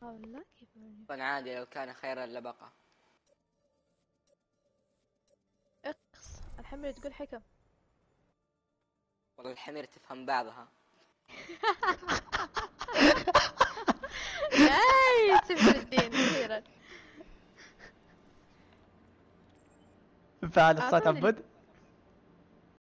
حول كيف عادي لو كان خيرا لبقى. اقص. الحمير تقول حكم. والله الحمير تفهم بعضها. أي تفهم الدين أخيرا فعل الصوت عبد